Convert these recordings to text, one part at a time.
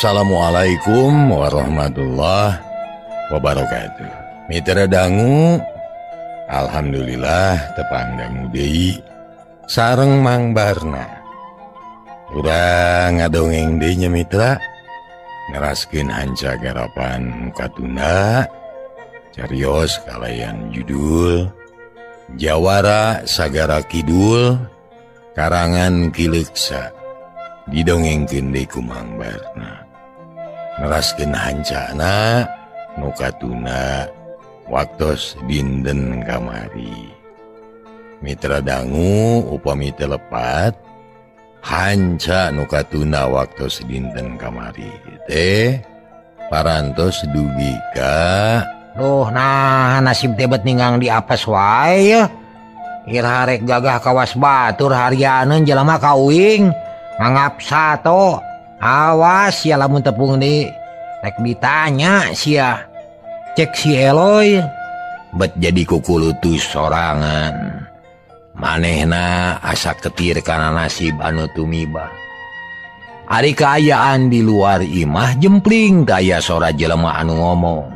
Assalamualaikum warahmatullah wabarakatuh. Mitra dangu Alhamdulillah tepang dangu Dei sareng Mang Barna. Udah ngadongeng denya Mitra. Ngeraskin hanca garapan muka tunda Carios kalian judul Jawara Sagara Kidul karangan Kileksa. Didongeng Kendeku Mang Barna ngelaskin hancana muka tuna waktu dinten kamari. Mitra dangu upami telepat hanca nuka tuna waktu dinten kamari teh parantos dugika Duh nah nasib tebet ningang di apes wae Irharek gagah kawas batur harianun jelema kawing ngangap sato awas ya lamun tepung di. Rek ditanya sia. Cek si Eloy. Bet jadi kukulutus sorangan. Manehna asa ketir karena nasib anu tumiba. Ari keayaan di luar imah jempling kaya sora jelema anu ngomong.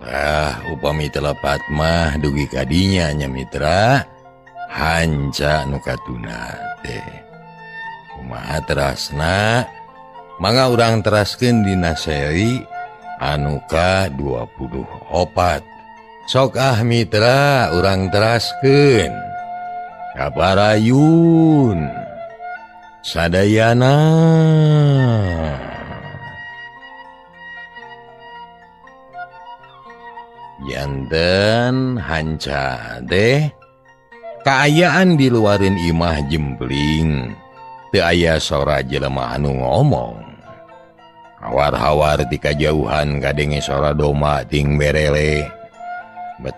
Ah, upami telepat mah dugi kadinya nya mitra. Hanca nukatuna teh. Kumaha terasna? manga orang terasken dinaseri anuka ka 24. sok ah Mitra urang terasken kabarayun Sadayana. Yanten hanca deh keayaan diluarin imah jempling. Teu aya sora jelemah anu ngomong. Hawar-hawar di kajauhan kadenge sora doma ting berele.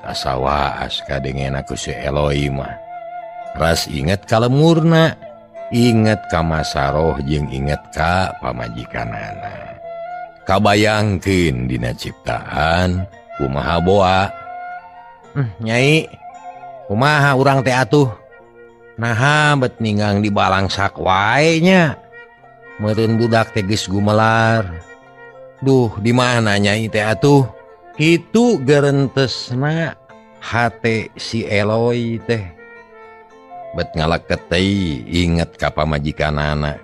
Asa as kadenge aku si Eloi mah. Ras inget kalemurna inget ka masaroh jeung inget ka pamajikanana. Kabayangkeun dina ciptaan kumaha boa? Hmm, nyai kumaha urang teh atuh? Naha bet ninggang di balang sak wae nya. merin budak tegis gumelar. Duh di mananya itu atuh? Itu gerentesna hate si Eloy teh. Bet ngalak ketei inget ka majikan anak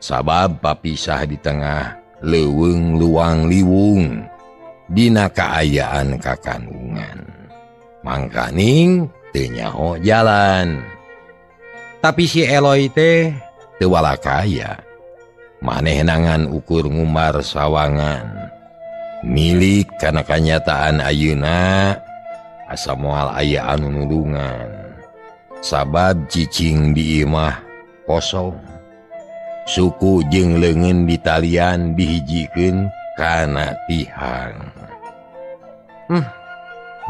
sabab papisah di tengah leweng luang liwung. Dina keayaan kakanungan mangkaning tenyaho jalan. Tapi si Eloy teh tewala kaya manehennangan ukur ngumar sawangan milik karena kanyataan Ayeuna asa mual aya anu nulungan sabab cicing dimah kosong suku jeng lengen di talian dihijiken karena tihang hmm.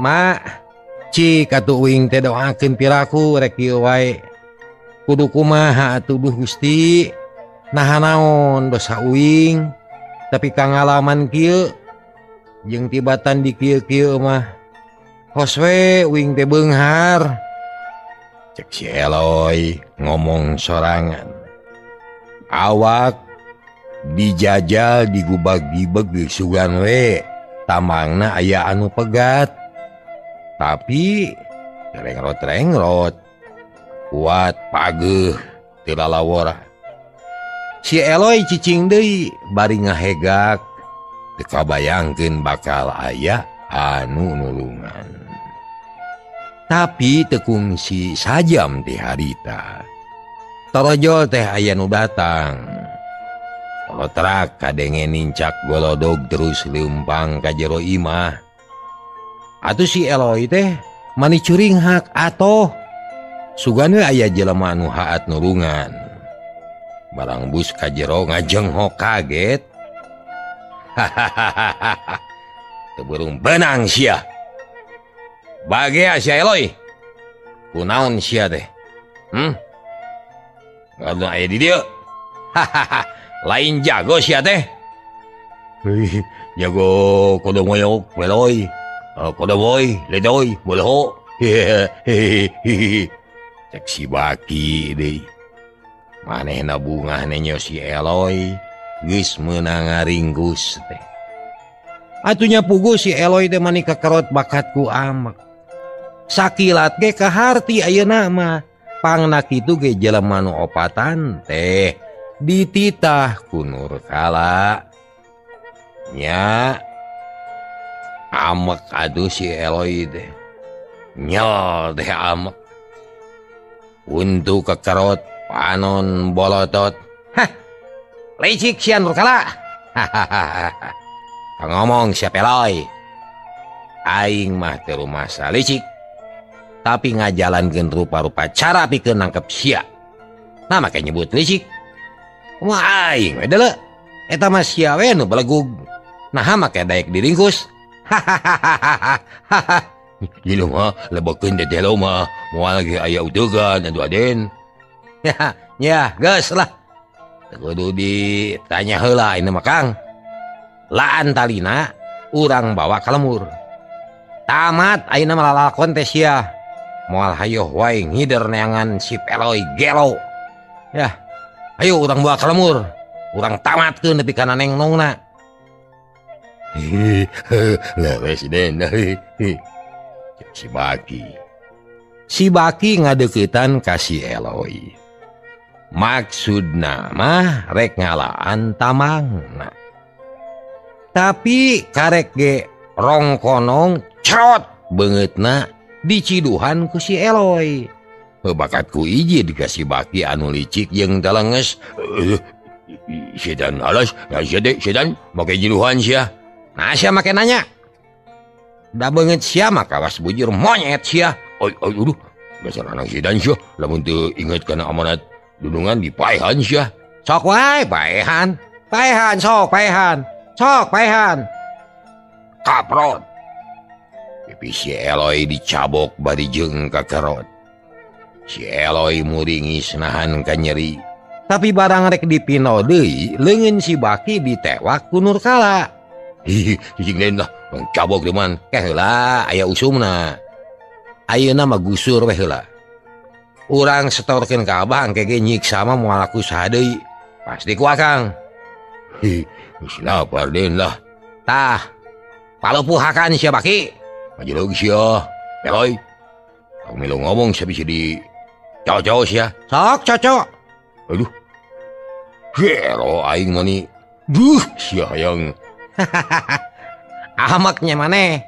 ma uing teh doakeun piraku rek kieu wae. kudu kumaha tuduh Gusti nah naon dosa uing tapi kangalaman kieu jeung tibatan di mah. Hos Hoswe wing teh Benghar. Cek si Eloy ngomong sorangan. Awak dijajal digubagi-begi sugan we tamangna aya anu pegat. Tapi rengrot-rengrot kuat pageuh tilalawara si Eloi cicing deui bari ngahegak teu kabayangkeun bakal aya anu nulungan. Tapi tekungsi sajam di harita. Torojol teh aya nu datang. Kalau kadenge nincak golodog terus liumpang ka jero imah. Atuh si Eloi teh mani curing hak atoh. Sugan we aya jelema anu haat nulungan. barang bus kajjero ngajengho kaget. Hahaha. Keburung benang si bagai ah Syloy kunaon si deh hmm? hahaha. Lain jago si teh? Jago kodo moyok meloy eh, kodo boy ledoy bolho hehehe. Cek si baki deh. maneh na bunga nenyo si Eloy guys menangaringgus teh. Atuhnya pugu si Eloi de manika kerot bakatku amak sakilat ge kahati ayo nama pangnak itu ge jelemanu opatan teh dititah kunur kala. Nya amek aduh si Eloi deh nyel deh amek. Untuk kekerot panon bolotot. Hah, licik sian kala hahaha ngomong siapa loy aing mah teu rumasa licik tapi ngajalan gen rupa-rupa cara pikeun nangkep sia. Nah make nyebut licik. Wah aing we deuleu eta mah sia we nu belegug. Naha make daek diringkus hahaha Jelma lebakeun dedelo mah. Moal ge aya udegan, atuh aden ya lah. Kudu ditanya hela ini makang laan talina urang bawa kalemur tamat ayeuna mah lalakon teh sia. moal hayo wae ngider neangan si peloy gelo. Ya ayo urang bawa kalemur urang tamatkeun nepi kana neng nongna. Presiden si baki. Si baki ngadeketan kasih Eloi. maksud nama rek ngalaan tamang. Tapi karek ge rongkonong cerot banget na diciduhan ku si Eloi bakatku iji dikasih baki anu licik yang talenges uh, eh, sedan alas nah, sedek sedan pakai jiduhan sia. Nah sia make nanya. Da banget sia maka was bujur monyet sia. Oi oi uduh dasar anak sedan sia lamun teu inget kana amanat dudungan di paehan sia sok wae paehan paehan sok paehan sok paehan kaprot pipi si Eloi dicabok bari jeung kakerot si Eloi muringis nahan kanyeri tapi barang rek dipino deui leungeun si Baki ditewak ku Nurkala ih jeung lah cabok deman keh heula aya usumna ayeuna mah gusur we heula orang setorkan nyiksa mah moal aku saha deui. pasti kuakang hi Siapa Den lah. Tah kalau puhakan Baki. ki majelog sia. Peloy kang milu ngomong sabi di cocok sia. Sok cocok. Aduh. Hero aing mani duh sia yang. Amaknya mana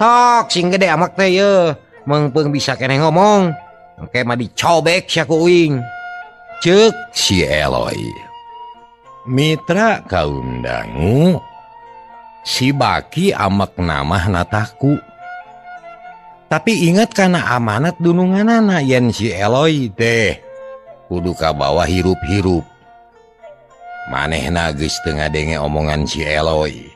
sok sing gede amak teh ye. Mengpeng bisa kene ngomong. Oke mah dicobek sia kuing. Cek si Eloi. Mitra kaum dangu si baki amak nama nataku. Tapi ingat karena amanat dunungan anak yen si Eloi teh. Kudu kabawa hirup-hirup. Maneh nagis tengah denge omongan si Eloi.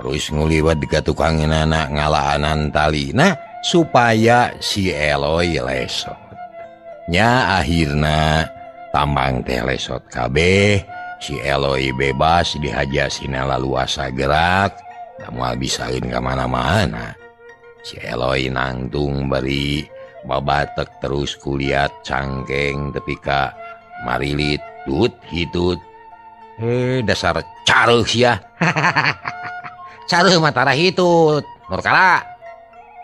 Terus nguliwat di tukangin anak ngalaanan talina. Nah supaya si Eloi lesotnya akhirnya tambang teh lesot kabeh, si Eloi bebas dihaja Sinala luasa gerak kamu bisain kemana-mana. Si Eloi nangtung beri babatek terus kulihat cangkeng tepika marilit tut hitut. Eh dasar caruh ya caruh matara hitut Nurkala.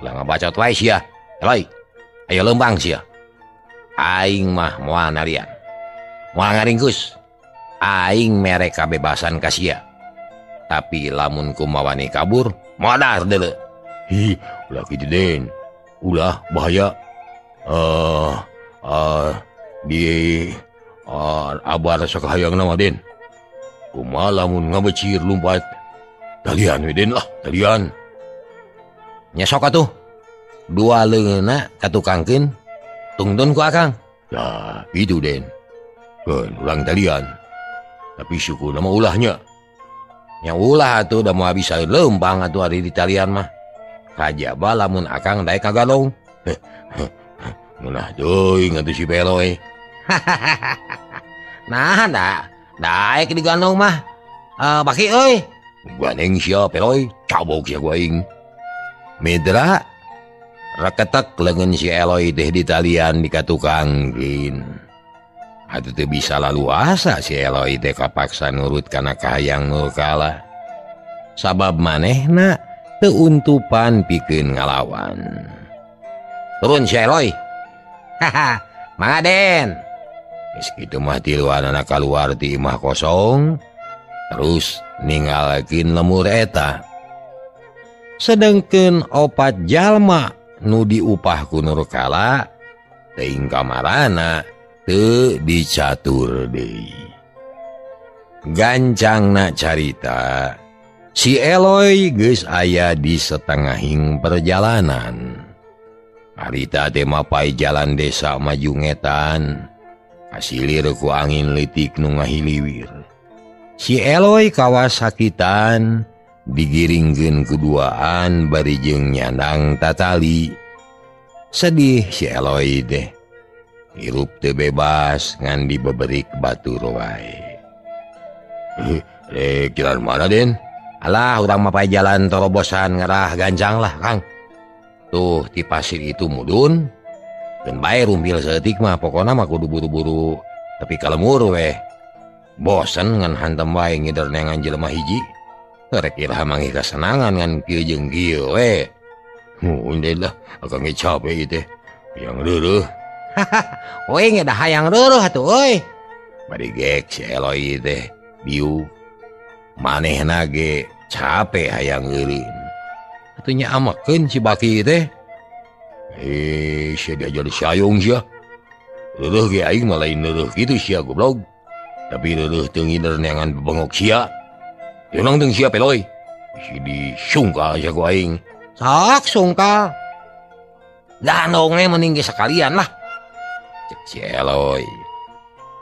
lah ngabacot wae sia. bacot Ayo lembang Aing mah moal narian. Moal ngaringkus. Aing mereka bebasan Kasia. Tapi lamun kumawani kabur modar dulu. Hi ulah gitu den. Ulah bahaya. Eh uh, uh, di uh, abar sok hayang nama den. Kumaha lamun ngabecir lumpat. Kalian we den. Lah kalian nyesok tuh dua lena katukangkin tungtun ku akang. Nah itu den. Kan ulang talian tapi syukur nama ulahnya. Yang ulah tuh udah mau habis saya lempang atau hari di talian mah. Raja balamun akang daik kagalong nah doi ngerti si belo eh. Nah dah daik diganong mah. Uh, baki oi. Gua neng siya peloy eh. cabok siya gua ing. Medra reketek lengan si Eloy deh di talian di katukangkin Aduh tuh bisa lalu asa si Eloi deh kapaksa nurut karena kahayang nurkala. Sabab maneh na teuntupan pikin ngalawan. Turun si Eloi haha Maden Meski mah tiluan anak keluar di imah kosong terus ninggalkin lemur eta. sedangkan opat jalma nudi upahku Nurkala teing kamarana te dicatur deui. gancang na carita si Eloi geus aya di setengahing perjalanan harita temapai jalan desa maju ngetan majungetan hasilirku angin litik nu ngahiliwir si Eloi kawasakitan digiringgen keduaan barijeng nyandang tatali. Sedih si Eloi deh hirup teh bebas ngan beberik batu wae. eh, eh kira mana den? Alah orang mapai jalan terobosan ngerah ganjang lah kang. Tuh di pasir itu mudun. Dan bayi rumpil seetik mah pokoknya mah kudu buru-buru. Tapi kalau muru weh bosen ngan hantem wae ngider nengan jelema hiji. mangi kesenangan kan kijeng welah eh. akan capek itu yang dulu Woi nggak dah hayang dulu atuh woi bari gek si Eloi teh biu. Manehna ge capek hayang eureun atunya amakeun si baki teh. Eh sia diajar jadi sayung sia. Leureun ge aing mah lain leureun kitu sia goblok. Tapi leureun teu ngider neangan bengok sia. nonton siapaoi sungka meninggi sekalianlah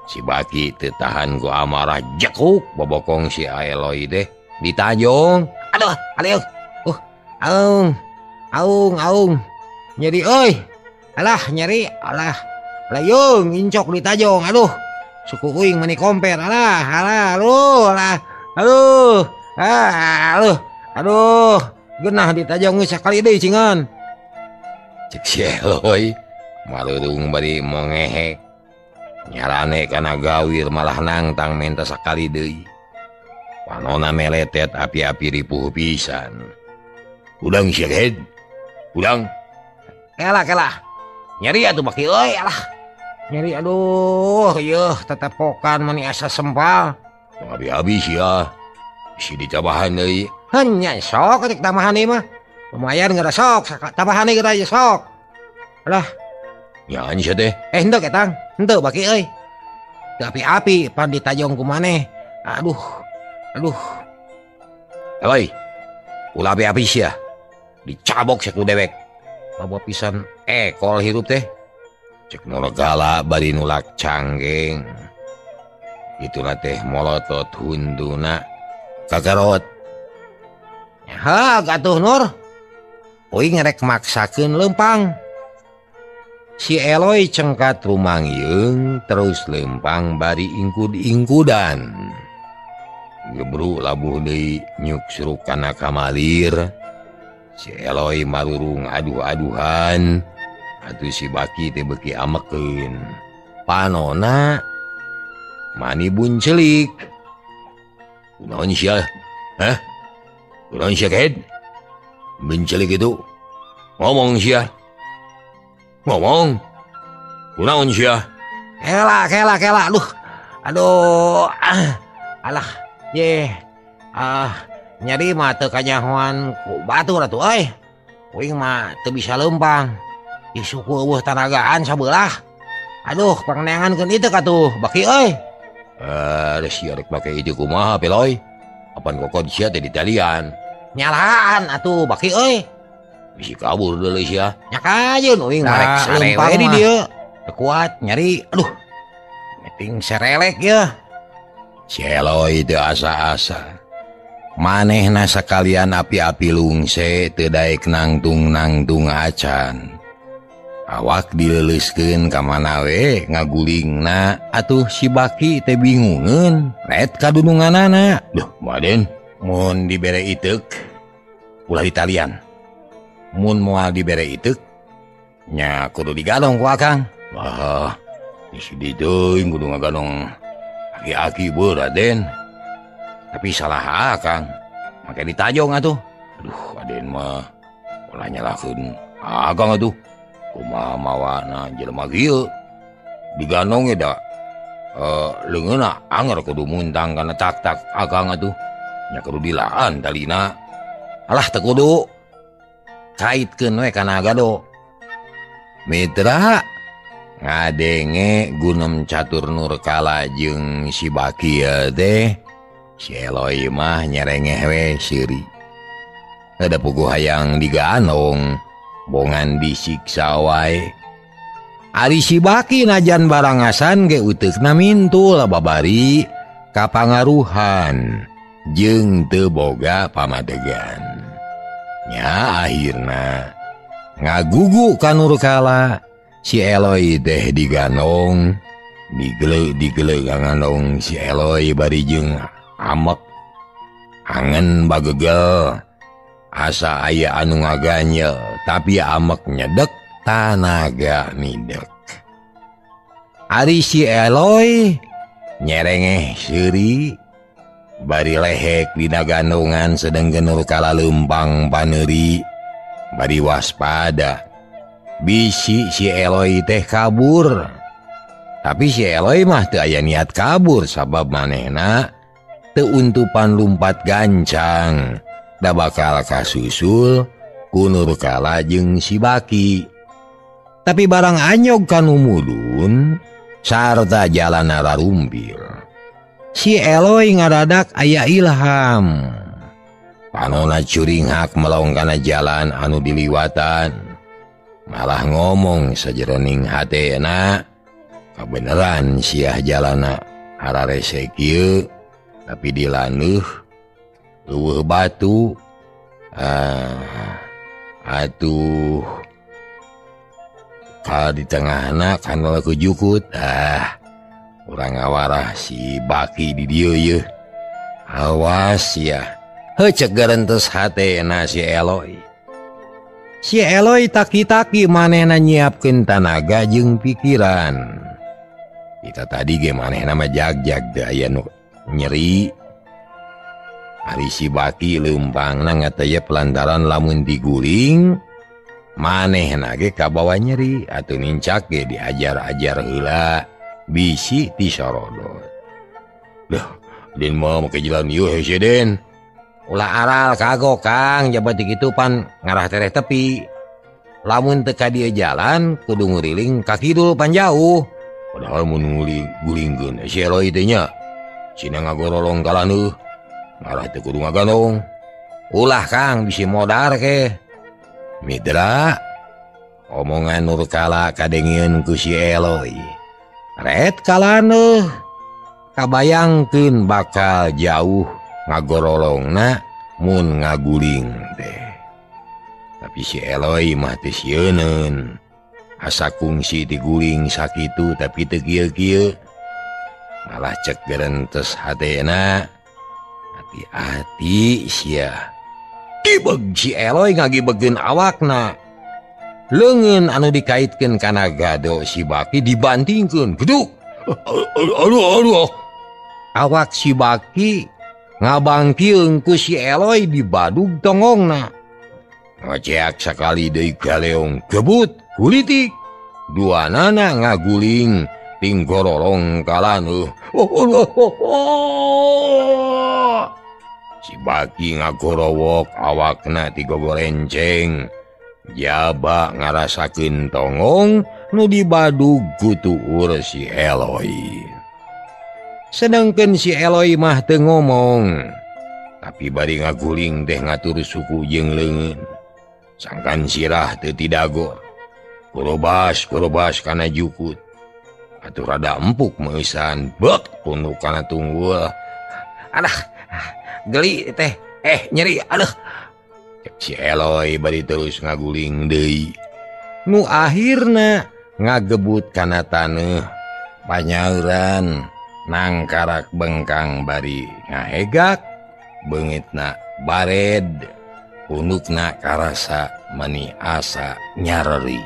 sibaki tetahan ku amarah jekuk bobokong si Eloy. Deh ditajong aduh aduh uh aung. Aung aung. Nyeri oi. Alah nyeri alah. Layung incok ditajong aduh. Suku uing meni komper. Alah alah lu alah. aduh ah, aduh aduh genah ditajamwi sekali deh cingan. Marung bari mongehek nyarane karena gawir malah nangtang minta sekali deui. panona meletet api-api ripuh pisan. Udang syahid udang kalah kalah nyari atuh baki oi alah. Nyari aduh yuh tetepokan mani asa sempal. habis-habis ya. Si dicabahan hanya sok tambahan mah. Lumayan nggak sok tambahan kita aja sok. Lah. Nyanyi sih deh eh entuk ketang entuk baki euy. Eh. tapi api pandi ku kumane. Aduh aduh. Hei ulah api api ya dicabok sih dewek. Bawa pisan ekol hirup teh. Cek nolak gala bari nulak canggeng. itulah teh molotot hunduna. Kagarot. Ha gatuh nur. Uing rek maksakeun lempang. Si Eloy cengkat rumangyung terus lempang bari ingkud-ingkudan. Gebru labuh deui nyuksruk kana kamalir. Si Eloy marurung aduh-aduhan. Atuh si Baki teh beuki amekeun. Panona mani buncelik mencelik itu. Ngomong Syiah ngomong? Kunaun Syiah kela kela kela. Aduh, aduh, ah, alah, ye, ah, nyari mah teu kanyahoan ku batu ratu euy. Kuing mah teu bisa lempang. Ih suku eueuh tanagaan sabelah. Aduh, pangnengankeun ieu katuh, baki euy. Eh, sia rek pake itu kumaha peloy? Apan kokon sia teh di talian. Nyalaan atuh, baki euy. Bisi kabur deuleu sia. Nyakajeun uing Nah, marek lempang lempang di mah. dieu. Teu kuat nyari. Aduh. Meting serelek ya. Si Eloy teu asa-asa. Manehna sakalian api-api lungse teu daek nangtung-nangtung acan. awak dileluskeun ka mana we ngagulingna. Atuh si baki teh bingungeun red kadunungan Duh Maden mun dibere iteuk ulah Italian moal dibere iteuk nya kudu digadong ku Akang. Wah kudu ngagadong. Aki-aki Raden tapi salah Akang. Maka ditajong atuh. Aduh Aden mah. Ulah nyalahkeun Akang atuh. kumawana Jelma diganong da uh, eh, lengena anger kudu muntang karena taktak agang tuhnya kerudilaan dalina Allah tekudu kait ke kanagado Mitra ngadenge gunem catur Nurkala jeung sibaki deh mah nyerenge we Siri ada pugu hayang diganong. bongan disiksa wae. Ari sibaki najan barangasan ge utuk namintul babari kapangaruhan. Jeng teboga pamadegannya akhirnya ngagugu ka kala si Eloi teh diganong digele digele ganganong si Eloi barijeng amek. Angen bagegel asa aya anu ngaganyel. tapi amek nyedek tanaga nidek Ari si Eloi nyerengeh Syri bari lehek dina ganungan sedang genur kala lempang paneri. Bari waspada. Bisi si Eloi teh kabur. Tapi si Eloi mah teu aya niat kabur sabab manehna teu untupan lumpat gancang. Da bakal kasusul Nurkala jeung Sibaki tapi barang anyog kanumudun sarta jalan rumbil si Eloi ngaradak ayah Ilham. Panona curinghak melongkana jalan anu diliwatan. Malah ngomong sejeroning hatna kebenaran siah jalana Harresekil tapi dilanuh luwuh batu. Ah. Aduh. Kalau di tengah anak kan aku jukut ah orang ngawarah si baki di dia awas ya. Hecek garantes hati na si Eloi si Eloi taki-taki manehna nyiapkan tanaga jeng pikiran. Kita tadi gimana nama jag-jag nu nyeri. Arisi baki na ngataya pelantaran lamun diguling maneh nage kabawa nyeri atau ge diajar-ajar heula. Bisi tisarodot Duh din mau make jalan Den Ulah aral kago Kang. Jabat dikitupan ngarah tereh tepi. Lamun teka dia jalan kudu nguriling kaki dulu panjauh padahal mun nguling guling eh, nya. Cina ngagorolong kalan uh Ganung ulah Kang bisi modar ke Mitra omongan Nurkala kadengieun ku si Eloi Red kalane kabayangkeun bakal jauh ngagorolongna mun ngaguling deh tapi si Eloi mah teu sieuneun. Asa kungsi diguling sakitu tapi teu kieu-kieu. Malah cek gerentes hatena hati dibagibagian awakna. Lengen anu dikaitkan karena gado si baki dibantingkan geduk awak si sibaki ku si Eloi di Badung tongongna. Ngeceak sekali dari galeong kebut kulitik. Dua nana ngaguling tinggororong kalan sibaki ngagorowok awakna tigogo renceng jaba ngarasakin tongong nudi badu gutuur si Eloi. Sedangkan si Eloi mah te ngomong tapi bari ngaguling deh ngatur suku jeng lengen sangkan sirah te tidago. Kurobas kurobas karena jukut. Atur rada empuk meusan. Bek tunduk karena tunggu. Adah geli teh. Eh nyeri aduh. Si Eloy bari terus ngaguling deui. Nu akhirnya ngagebut karena tanah panyauran nangkarak bengkang bari ngahegak bengit na bared untuk na karasa mani asa nyareri.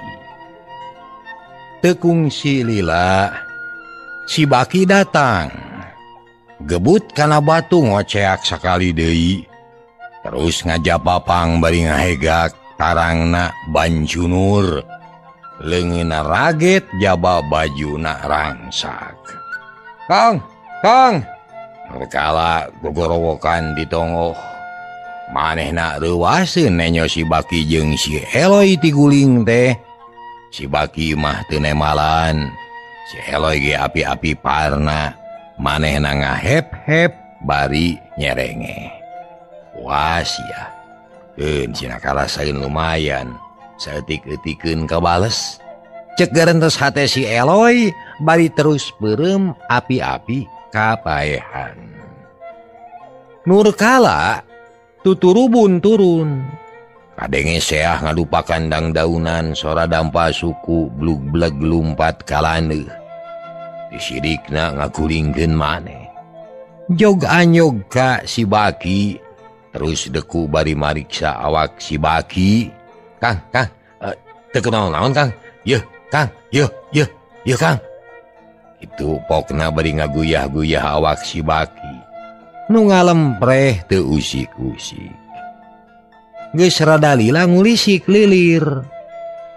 Tekung si lila si baki datang. gebut karena batu ngoceak sekali Dei terus ngajak papang bari ngahegak tarangna Banjunur lengina raget jaba baju na rangsak. Kang Kang! Berkala gogorowokan ditongo maneh nak ruwase nenyo si baki jeng si Eloi tiguling teh. Si baki mah tenemalan si Eloi ge api-api parna. maneh na nga hep-hep bari nyerenge was ya. Cinakalain lumayan. Saeutik-eutikeun kabales. Cek cegerentos hate si Eloi bari terus berem api-api kappahan Nurkala tuturubun turun. Kadenge seah ngalupa kandang daunan sora dampa suku blug-bleg lumpat kalane. disidikna ngakulingken maneh joganyog Ka si Baki. terus deku bari mariksa awak si Baki. Kang Kang. Eh, uh, tekenal-naon Kang? Yeuh Kang. Yeuh yeuh yeuh Kang. Itu pokna bari ngaguyah-guyah awak si Baki. nu ngalempreh teu usik-usik. Geus rada lila ngulisik lilir.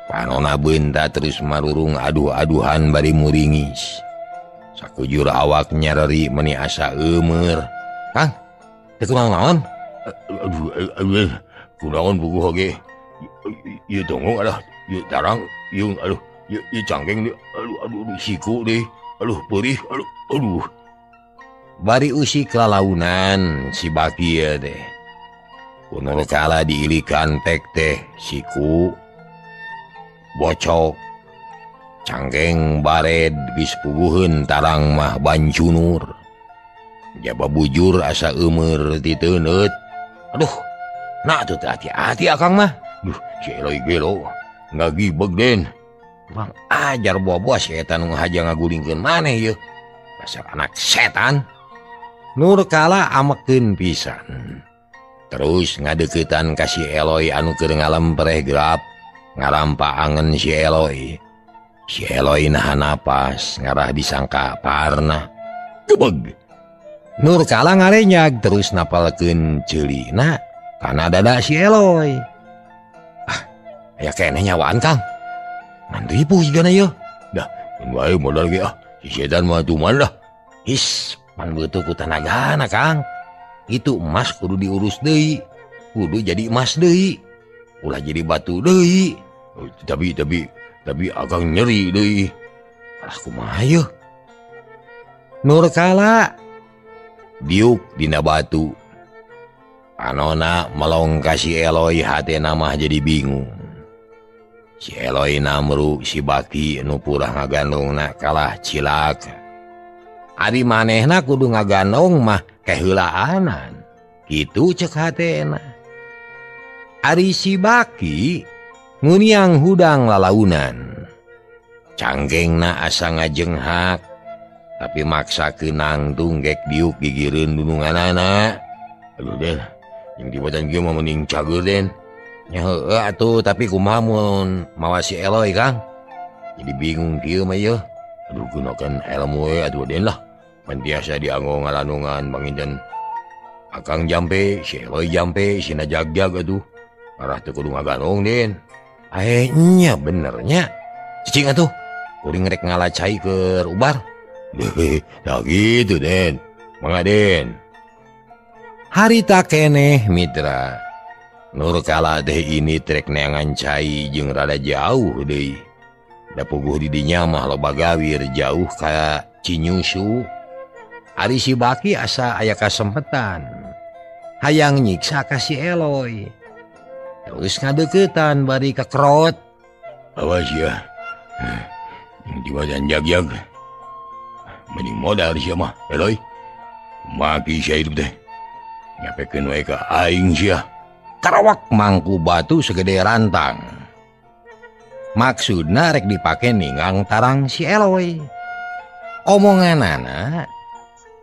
Panona beunta terus marurung aduh-aduhan bari muringis. sakujur awak nyareri meni asa umur Kang teu kunaon naon kunaon buku hoge? Ieu tonggo alah ieu tarang ieu aduh ieu cangkeng aduh aduh siku deh aduh perih aduh aduh. Bari usi kelalaunan si bakia deh kunaon kala diilikan tek teh siku. Bocok. canggeng baret bispuguhun tarang mah bancunur. Jaba bujur asa umur ditenut Aduh na tuh hati-hati Akang mah. Duh, gibegden Bang ajar buah-buah setan ngahaja ngagulingkan maneh yuk dasar anak setan. Nur kala ameken pisan. Terus ngadeketan kasih Eloi anu keur ngalempreh peregrap ngarampa angen si Eloi Sieloy nahan napas ngarah disangka parna. Gebeg. Nur kala ngarenyag terus napalkeun ceulina kana dada si Eloy. Ah, aya kene nyawaan Kang. Ngan ribu higana yeuh Dah, mun wae modal ge ah. Si setan mah tuman dah. Is, pan beutuh ku tanagana Kang. Itu emas kudu diurus deui. Kudu jadi emas deui. Ulah jadi batu deui. Tapi tapi tapi agak nyeri deh aku mayu Nurkala diuk dina batu. Anona melongka si Eloi hati nama jadi bingung. Si Eloi namru si baki nupurah ngagandung nak kalah cilaka Ari manehna kudu ngagandung mah kehilaanan gitu cek hatena Ari si baki nguniang hudang lalaunan. Canggeng na asa ngajenghak tapi maksa kenang tunggek diuk gigireun gunungan anak Aduh deh yang dibuatan gue mau mending cagur den. Ya eh, atuh tapi kumamun mawasi Eloy kang? Jadi bingung dia mah ya aduh gunakan ilmu we aduh den lah. Mentiasa dianggo ngalanungan bang akang jampe si Eloy jampe si najag jag aduh. Arah tekudu ngaganong den. Akhirnya benernya cicing atuh kuring rek ngalacai ke ubar. Deh, Ya gitu Den. Mangga Hari tak keneh mitra. Nur kala deh ini trek neangan cai jeung rada jauh deh. Da puguh didinya mah loba gawir jauh ka Cinyusu. Ari si Baki asa aya kasempetan Hayang nyiksa kasih Eloy. ngadeketan bari kakrot awas ya. Hmm. Di badan jag-jag mending modal sih mah eloy. Maki sih hidup deh. Nyapekin wae ka aing sih karawak mangku batu segede rantang. Maksudna rek dipake ningang tarang si eloy. Omongan anak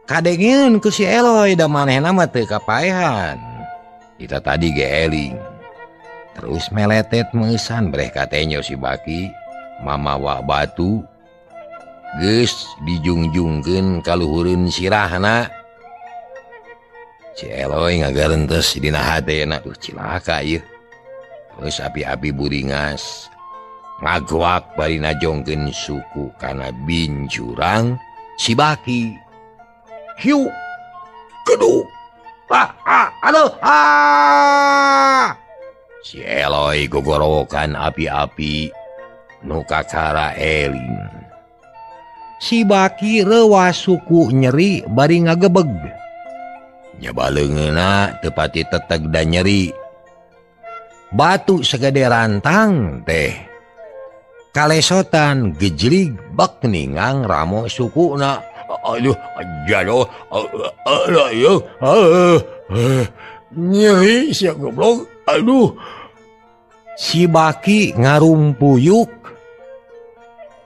kadengin ke si eloy dan manehna mah teu kapaehan kita tadi geeling terus meletet mengesan breh katanya si baki. Mama wa batu. Ge dijungjungken kalluhurun sirahana Cieloi ngagarentes dina tuh cilaka yuk terus api-api buringas ngaguak barina jongken suku karena bin curang si baki. Hiu. Keduk ha ah, ah, aduh ha Eloi gogorokan api-api nukakara eling si baki rewa suku nyeri bari ngagebeg. Nyebalengena tepati teteg dan nyeri. Batu segede rantang teh. Kalesotan gejlig bak ningang ramo suku na. Aduh jalo. Nyeri siap goblok. Aduh. sibaki ngarumpuyuk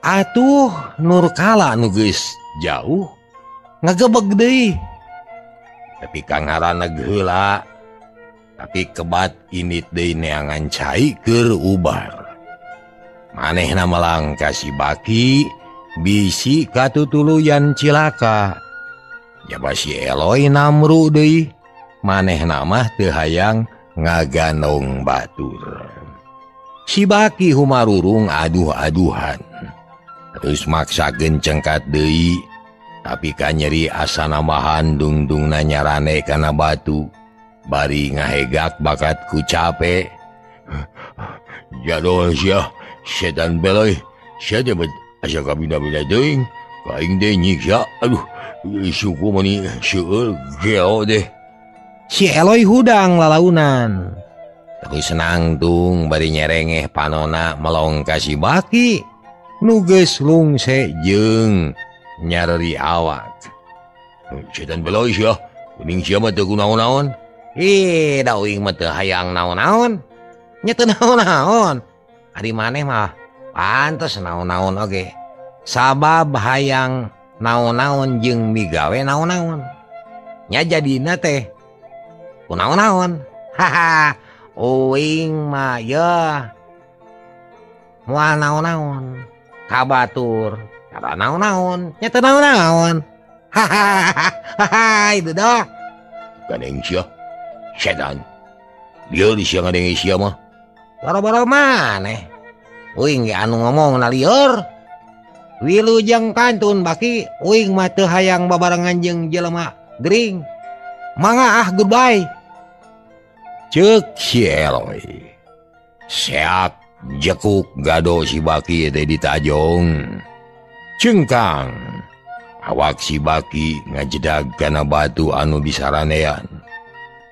atuh Nurkala nuges jauh ngagebeg deui. Tapi Kangarana negela tapi kebat ini De neangan cair ke ubar. Maneh nama langkah sibaki bisi katutuluyan cilaka. Jaba si Eloi Namru De maneh nama Tehayang ngaganong Batur. si baki Humarurung aduh-aduhan. Terus maksa gencengkat Dei tapi kan nyeri asa namahan dungdung nanyarane karena batu. Bari ngahegak bakatku capek jadol sia setan beloy sia dapat asa kabina-bina deing, kaing deh nyiksa. Aduh suku mani seueur geo deh. Si Eloy hudang lalaunan. terus senang tung bari nyerengeh panona melongkasi baki nuges lungse jeng nyari awak. Setan belois ya. Mah siapa teguh naon-naon eh dawing mata hayang naon-naon. Nyata naon-naon. Hari maneh mah. Pantas naon-naon oke. Okay. sabab hayang naon-naon jeng migawe naon-naon. Nya jadina teh kunaon-naon haha. Uing mah ya. Moal naon-naon. Kabatur. Kata naon-naon. Nyata naon-naon. Hahaha itu dah. Gadeng sia. Setan. Dia di siang ada yang sia mah. Baro-baro maneh uing ge anu ngomong na lieur wilujeng kantun baki uing mah teu hayang babarengan jeung jelema gering. Manga ah goodbye. cek si Eloy seak jekuk gado si baki di Tajong cengkang awak si baki ngajedag kana batu anu bisaranean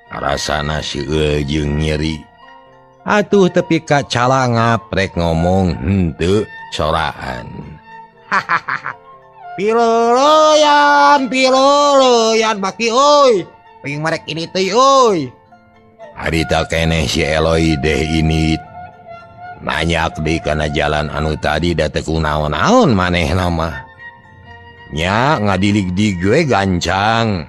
rasana sijeng nyeri atuh tepi Ka cala ngaprek ngomong untuk soraan. hahaha piloloyan, baki Oi ping merek ini tuh Oi harita keneh si Eloi deh ini. Banyak di karena jalan anu tadi dateku naon-naon maneh namanya ngadilik di gue gancang.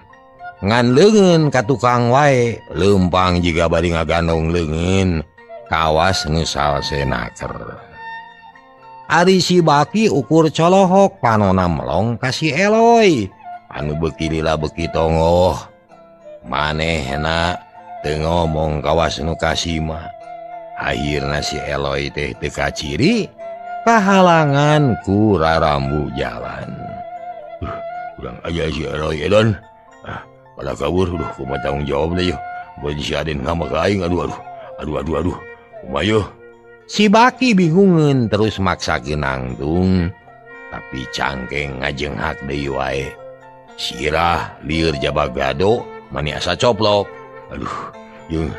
Ngan lengen ka tukang wae lempang jika bari ngagandong lengen kawas nusal senaker. Ari si baki ukur colohok panona melong kasih Eloi. Anu bekililah beki tongoh. Maneh enak ngomong kawas nu Nukasima akhirnya si Eloi teh teka ciri kehalangan ku rarambu jalan. Uh, kurang aja si Eloi Edon eh, ah, pada kabur. Udah kuma tanggung jawab deh yuk buat si Aden sama kain aduh aduh. Aduh aduh aduh. Kumayo si Baki bingungan terus maksa genangtung tapi cangkeng ngajeng hak deh wae. Sirah lieur jabagado maniasa coplok. 阿鲁因为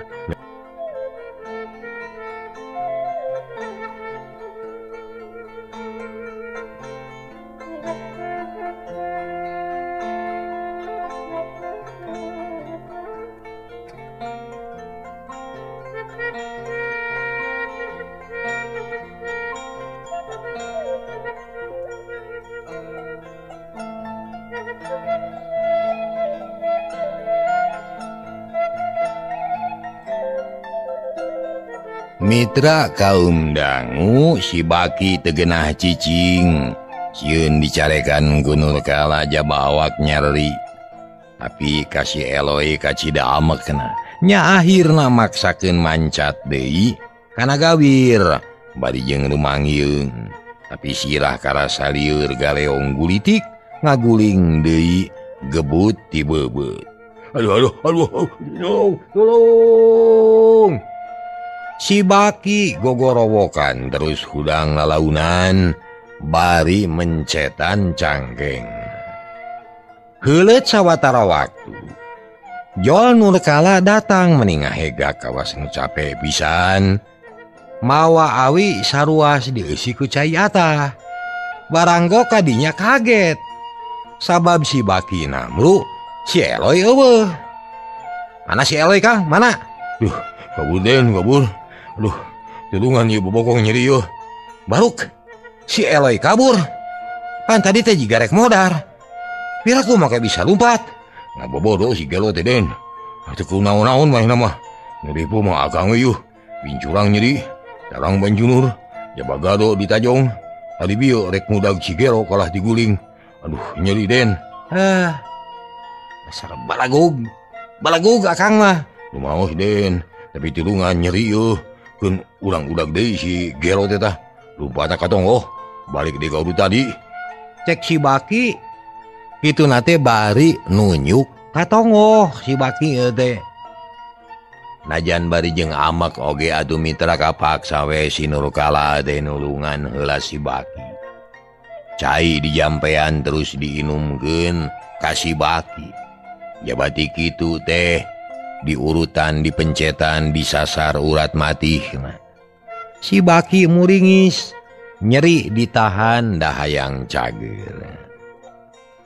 Mitra kaum dangu sibaki tegenah cicing siun dicarekan Gunul kala jabawak nyeri tapi kasih Eloi kacidamek kenanya akhirnya maksaken mancat Dei karena gawir bari jeng rumangil tapi sirah kara saliur galeong gulitik ngaguling Dei gebut tibebet aduh aduh aduh no, no. Sibaki gogorowokan terus hudang lalaunan bari mencetan cangkeg Hulet sawwatara waktu Jol Nurkala datang meningah hega kawasan capek pisan mawa awi saruas diisiku cayata baranggo tadinya kaget sabab sibaki namlu sielo mana si Eloy Kang? Mana? Duh kabuden kabur. Aduh tudungan bobokong nyeri baru si Eloi kabur. Kan tadi teh garek modar. Piraku maka bisa lumpat? Nah bobodo si gelo teh den. Atuh naon-naon mah. Nama ngeripu mah akang yuk. bincurang nyeri darang banjunur. Jabagado ditajong tadi bio rek mudag si gelo kalah diguling. Aduh nyeri den. Ah, dasar balagog balagog akang mah. Lumaos den. Tapi tulungan nyeri yuh pun De si gero gerotah lupa katonggo oh. balik di kau tadi. Cek si baki. Itu nate bari nunyuk. Katonggo oh, si baki teh. Najan bari jeng amak oge atuh mitra kapaksawe sinurkala de nulungan hela si baki. Cai dijampean terus diinumken kasih baki. Jabati kitu teh. diurutan dipencetan disasar urat mati si baki muringis nyeri ditahan dahayang cager.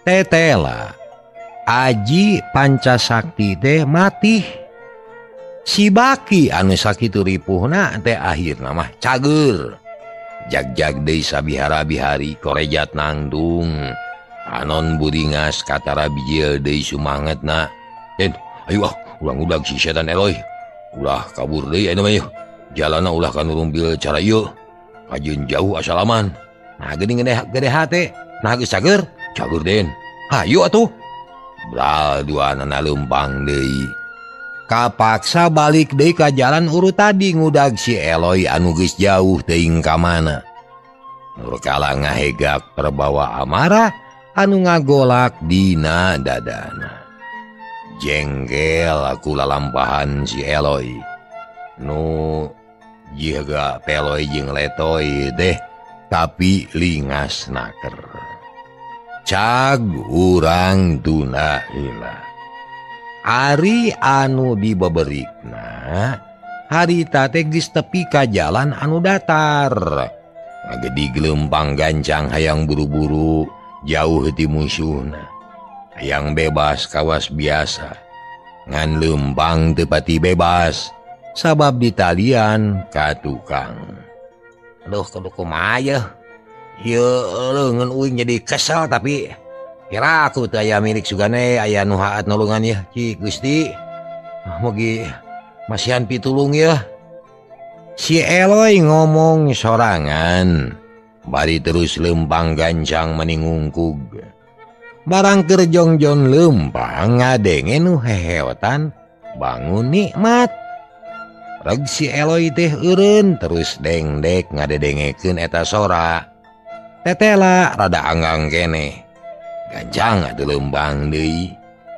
Tetela Aji pancasakti teh mati si baki anu sakit ripuhna teh akhir nama cager. Jagjag desa sabihara-bihari korejat nangdung. Anon buringas katara bijil De sumanget na dan ayo ah. ulang-udang si setan Eloy. Ulah kabur de, eh, jalana ulah kanbil cara yuk ajun jauh asalaman. Nah gede nager cager Den. Ayo atuh. Lumpang deui kapaksa balik deui ka jalan urut tadi ngudag si Eloi anugis jauh teuing ka mana. Nurkala ngahegak perbawa amarah anu ngagolak Dina dadana. jenggel aku lampahan si Eloy. Nu jiga peloy jeng letoy deh tapi lingas naker. Cag urang tuna hila. Ari anu dibeberikna harita tegis tepi ka jalan anu datar. Agedi gelempang gancang hayang buru-buru jauh di musuhna. yang bebas kawas biasa. Ngan lempang tepati bebas. Sabab di talian ka tukang. Aduh kudu kumaha Hyun uing jadi kesel tapi. Kira aku aya milik Sugane aya nuhaat nolongan ya. Ci Gusti. Ah, Mugi masihan pitulung ya. Si Eloy ngomong sorangan. Bari terus lempang gancang meningungkug. barangkerjongjong lempang ngadenge nu heheotan bangun nikmat. Regsi Eloi teh urun terus dengdek ngadedengeken eta sora. Tetela rada anggang kene. Ganjang ada lembang De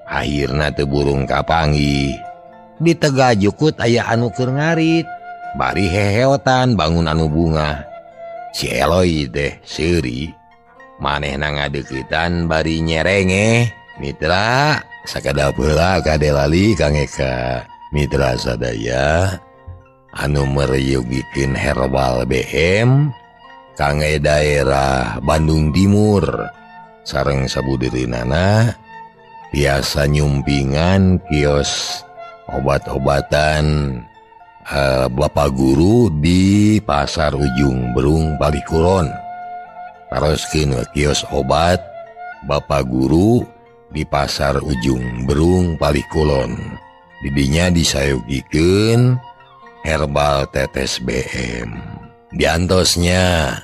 akhirnya teburung kapangi. Di Tega Jukut aya anu keur ngarit bari heheotan bangun anu bunga. Si Eloi teh seri maneh na ngadekitan bari nyerenge Mitra sakadapula Kalali Kangeka Mitra sadaya anu mereyugikin herbal BM kangge daerah Bandung Timur. Sareng Sabudiri Nana biasa nyumpingan kios obat-obatan eh, Bapak guru di pasar ujung Berung Balikuron. kios obat Bapak guru di pasar ujung Berung Palikulon. Bibinya disayugiken herbal tetes BM diantosnya.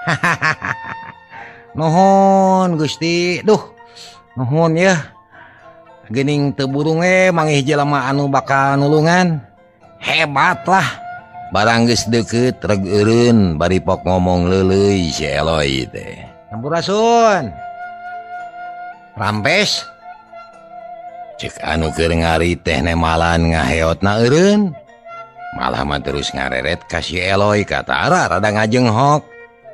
Hahaha nohon Gusti. Duh nohon ya. Gening teburunge mangih jelama anu bakal nulungan. Hebatlah. barangges deket reg Erun baripok ngomong lele siloy tehmpuraun rampes. Cek anu ke ngari teh nemalan ngaheot eureun. Malah mah terus ngareret kasih Eloy katara rada ngajeng hok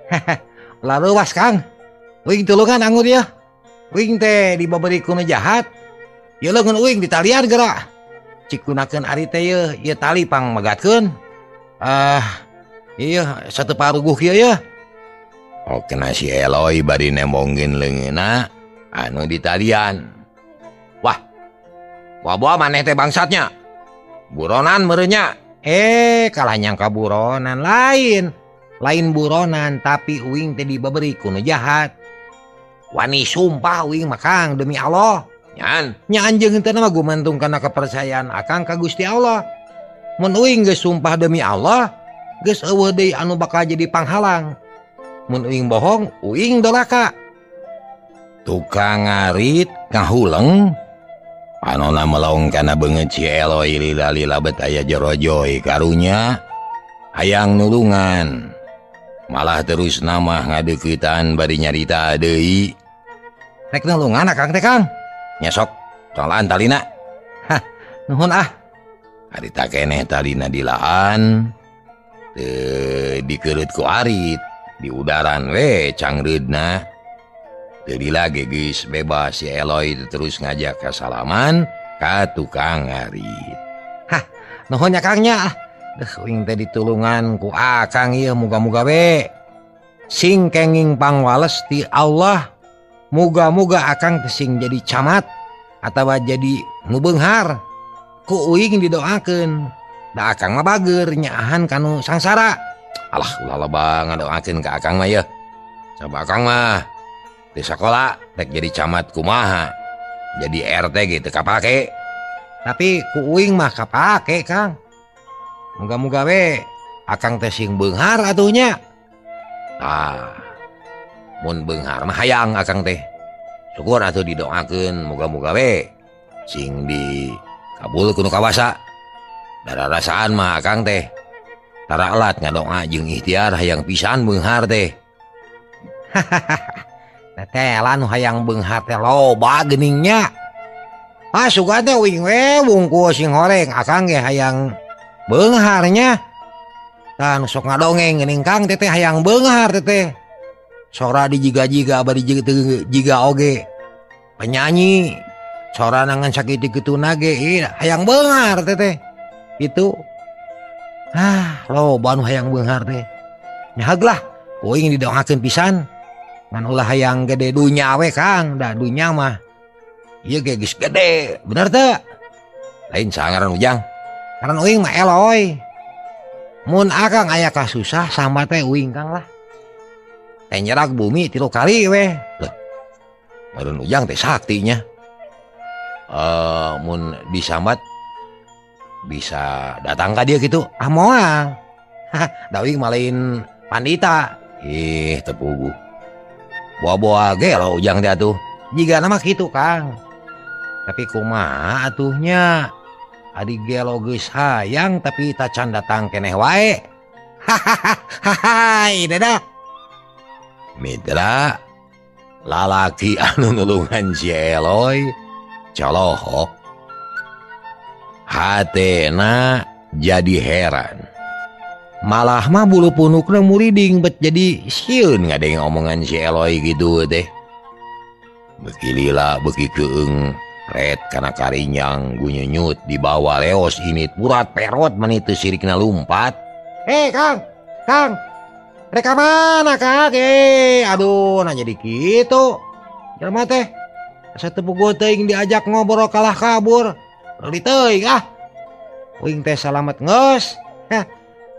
lalu was Kang. Wing tulungan anggur ya. Wing teh diberi kuno jahat ya lengan wing ditalian gerak cikunakan ari teh ya ya tali pang megatkeun. ah iya satu paruh ya Oke oh, si Eloi bari nembongin lengena ah. anu di talian. Wah wabo maneh teh bangsatnya. Buronan merenya eh kalah nyangka buronan lain. Lain buronan tapi uing teh diberi kuno jahat. Wani sumpah uing makang demi Allah. Nyan. Nyan jeung teu mah gumantung kana kepercayaan akang ka Gusti Allah. menuing ge sumpah demi Allah ge anu bakal jadi panghalang. Menuing bohong uing dolaka. Tukang ngarit ngahuleng. Anona melong karena banget bet betaya jerojoy karunya. Hayang nulungan. Malah terus nama ngadekitan bari nyarita Dehi rek nulungan Kang tekang? Nyesok solan Talina. Hah nuhun ah. harita keeh teu Nadilaan dikerutku Arit di udaran we cangreudna jadi lagi guys bebas si Eloy terus ngajak kesalaman ka tukang ngarit Hah nohonya Kangnya Dewing teh ditulungan ku akang iya muga-muga we. Sing kenging pangwales ti Allah. Muga-muga akang kesing jadi camat atau jadi mubenghar kuing didoakan da Akang mah bagernyaahan kanu sangsara. Alah ulah banget ngadoakeun ka Akang mah ya coba Akang mah di sekolah tek jadi camat kumaha? Jadi RT gitu kapake. Tapi ku uing mah kapake Kang. Muga-muga we Akang teh sing benghar atuhnya. Ah mun beunghar mah hayang Akang teh. Syukur atuh didoakeun muga-muga we sing di kabul kuno kawasa. Darah rasaan mah Kang teh. Tara alat ngadoa jeung ikhtiar hayang pisan beunghar teh. Telan hayang beunghar teh loba geningnya. Pasukan teh wing we bungku sing horeng. Akang ge hayang beungharnya dan sok ngadongeng gening Kang teteh hayang beunghar teteh sora dijiga-jiga bari jiga, jiga oge. Penyanyi. soranangan sakit gitu nage hayang Bengar teteh itu ah lo banu hayang Benghar lah uing didoakan pisan. Nganulah hayang gede dunya we Kang. Da dunya mah iya kayak gede. Bener teh? Lain sangaran ujang. Karena uing mah eloy. Mun ah, akang ayah kasusah sama teh uing kang lah. Teh nyerak bumi tilu kali weh Meureun ujang teh saktinya. uh, mun disamat bisa datangkah dia gitu ah moal. Dawi malain pandita. Ih tepugu buah-buah ge lo ujang dia tuh jika nama gitu Kang. Tapi kuma atuhnya? Adik geologis hayang tapi tak can datang keneh wae. Hahaha dadah Mitra lalaki anu nulungan si Eloy colohok oh. Hatena jadi heran. Malah mah bulu punukna muriding bet jadi siun nggak ada yang omongan si Eloy gitu teh. bekilila beki keeng red karena karinyang gunyenyut di bawah leos ini purat perot menitu sirikna lumpat. Eh kang! Kang! Mereka mana kang eh aduh nanya dikit kitu. jelma teh. diajak ngobrol kalah kabur. Ah. Teh salamet nges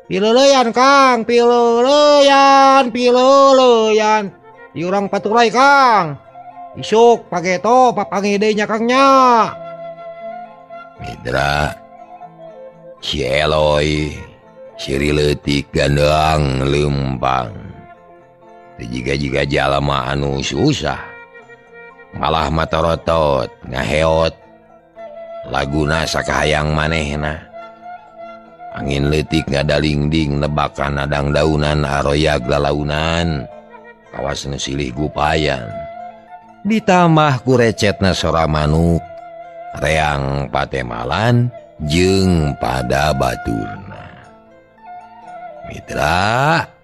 piluyan Kang piluyan piluyan diurang paturai Kang. Isuk pakai topak pangidenya Kangnya Mitra Cieloi Siriletik gandang lempang jika-jika jalama anu susah. malah matorotot ngaheot. Laguna sakahayang manehna. Angin letik ngadalingding nebakan nadang daunan aroyak lalaunan. Kawas nusilih gupayan. Ditambah ku recetna sora manuk. Reang patemalan jeng pada baturna. Mitra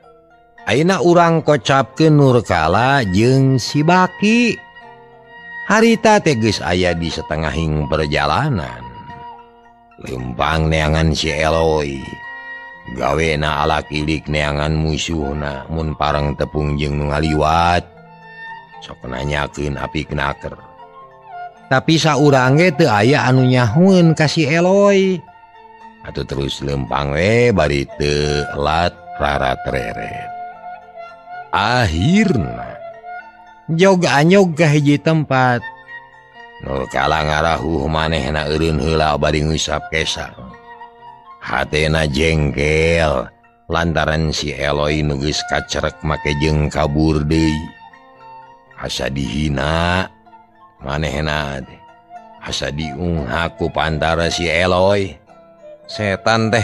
Aina urang kocapke Nurkala jeung si baki. harita teges ayah di setengahing perjalanan. Lempang neangan si Eloi. Gawe na ala kilik neangan musuhna mun parang tepung jeng ngaliwat. Sok nanyakeun api kenaker. Tapi saurange teu aya anu nyahun kasih Eloi. Atau terus lempang we bari teu lat rara teret akhirna joga-anyog ke hiji tempat Nur kala ngarahu maneh na urun hula bari ngusap kesang. Hatena jengkel lantaran si Eloi nugis kacerek make jeng kabur deui. Asa dihina manehna teh. Asa diunghaku ku pantara si Eloi. Setan teh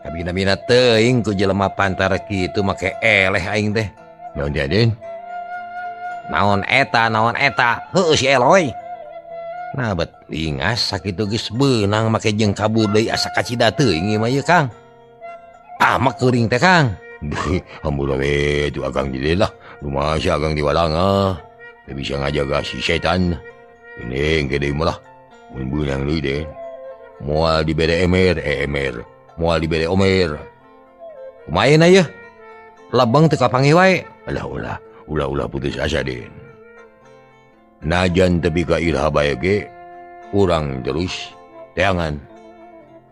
kabina-bina teuing ku jelema pantara kitu make eleh aing teh. Naon Den? naon eta naon eta? Si Eloi nah bet ingas sakit geus beunang make jeung kabur deui asa kacida teuing mah ye Kang. Ah, Amak keuring teh Kang. Hambur we tu agang jadi lah rumah si agang di walang ah. Bisa ngajaga si setan ini gede malah mun beunang deui deh. Moal di bede emer eh emer. Moal dibere omer. Kumaha ya labang teu kapangi wae. Ulah ulah. ulah-ulah putus asa deh najan tapi ge kurang terus teangan.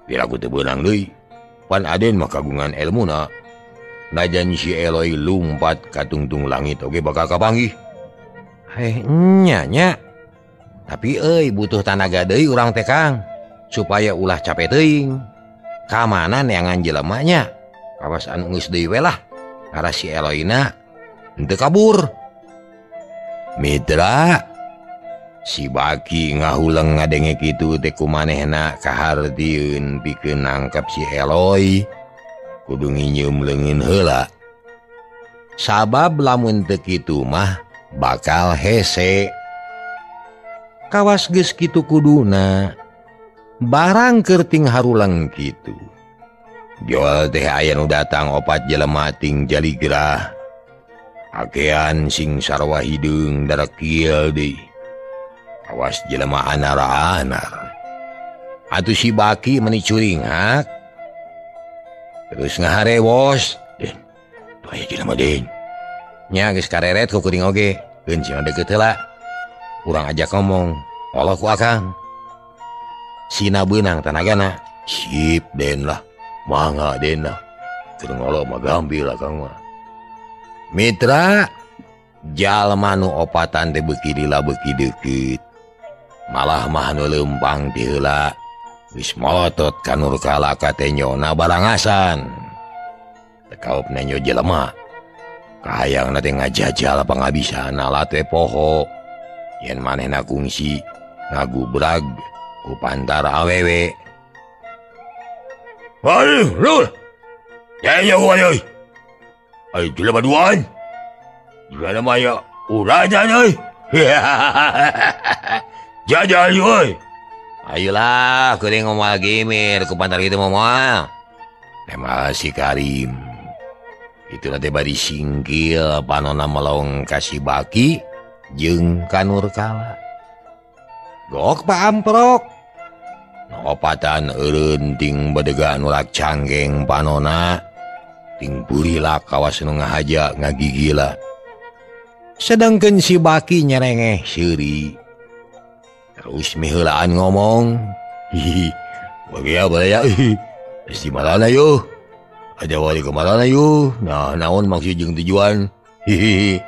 Bilaku tebenang Lui pan Aden mah kagungan elmuna najan si Eloi lumpat katungtung langit oge bakal kapanggih eh, nyanya tapi euy butuh tanaga deui urang tekang supaya ulah capek teing keamanan kawas anu kawasan deui we lah. Karena si Eloina untuk kabur. Mitra si baki ngahuleng ngadenge gitu teku manehna kahardiun bikin nangkap si Eloi kudu nginyum lengin hela sabab lamun tekitu mah bakal hese. Kawas ges gitu kuduna barang kerting harulang gitu jual teh nu datang opat jelemating jali gerah Akean sing sarwa hidung darah kiel di. Awas jelema anar atuh si baki meni curing ha terus ngaharewos den tu aya jelema den nya geus kareret ku kuring oge. Keun sia deket heula. Urang ajak ngomong Allah ku akang. Sina beunang tanagana sip den lah mangga den lah keur ngolok mah gambil akang mah. Mitra Jalmanu opatan teh beuki lila beuki deukeut malah mahnu lempang dila Wismotot kanur kala katnyona barangasan. Tekaup nenyo jelema. Kayang nanti ngajajal pangabisan alat poho. Yen maneh na kungsi ngagu brag ku pantara awewe. Waduh, lur. Ya, ya, waduh. Ayolah kering ngomong gamer ku pantar gitu mama Emang si Karim. Itu nanti bari singkil panona melong kasih baki jeng kanur kala. Gok pak amprok. Nopatan erenting badega nulak canggeng panona Tinggurilah kawas nu ngahaja ngagigila. Sedangkan si baki nyerengeh seuri. terus miheulaan ngomong hi ada wali kemana yo nah naon maksud jeung tujuan? Hihi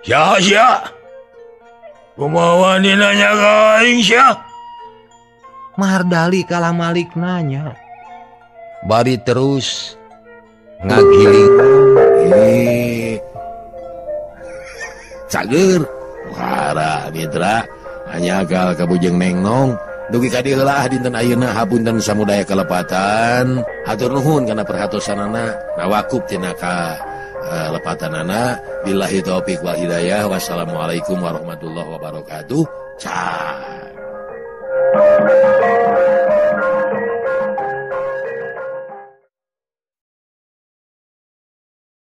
sia sia. Kemauan nanya aing sia. Mardali kalah Malik nanya. Bari terus ngagiling eh. cager. Marah Mitra. Hanya akal kabujeng nengnong. Dugi kadilah dinten ayeuna hapunten samudaya kelepatan. Hatur nuhun karena perhatusanana nawakup tinaka uh, eh, lepatan anak billahi Taufiq wal hidayah. Wassalamualaikum warahmatullahi wabarakatuh. Cah